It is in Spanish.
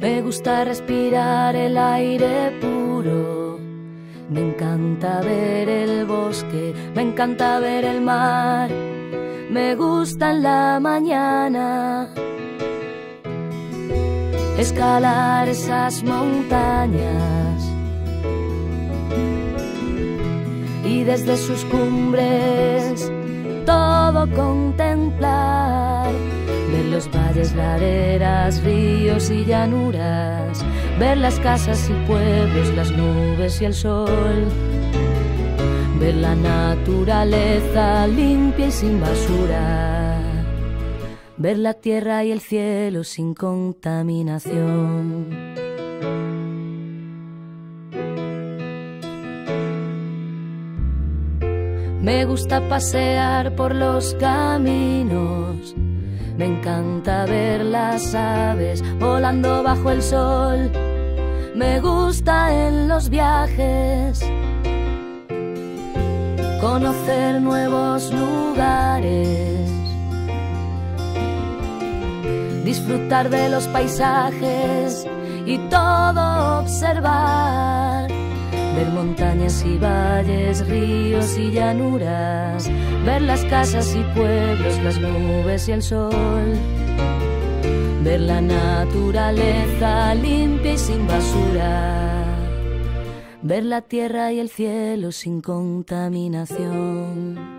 Me gusta respirar el aire puro. Me encanta ver el bosque, me encanta ver el mar. Me gusta en la mañana escalar esas montañas y desde sus cumbres todo contemplar los valles, laderas, ríos y llanuras, ver las casas y pueblos, las nubes y el sol, ver la naturaleza limpia y sin basura, ver la tierra y el cielo sin contaminación. Me gusta pasear por los caminos me encanta ver las aves volando bajo el sol. Me gusta en los viajes conocer nuevos lugares. Disfrutar de los paisajes y todo observar ver montañas y valles, ríos y llanuras, ver las casas y pueblos, las nubes y el sol, ver la naturaleza limpia y sin basura, ver la tierra y el cielo sin contaminación.